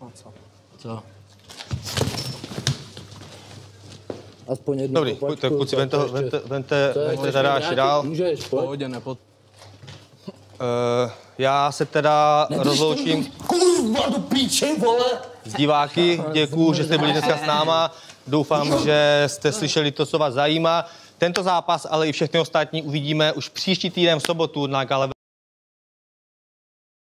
No Co? Co? Aspoň jednu Dobrý, kopačku, pojďte, kluci, vente, vente, vente, vente zadáš dál. Můžeš, pojď. pohodě, nepod... Uh, já se teda rozloučím Kurva, do píče, vole! s diváky. Děkuju, že jste byli dneska s náma. Doufám, že jste slyšeli to, co vás zajímá. Tento zápas, ale i všechny ostatní uvidíme už příští týden v sobotu na Gale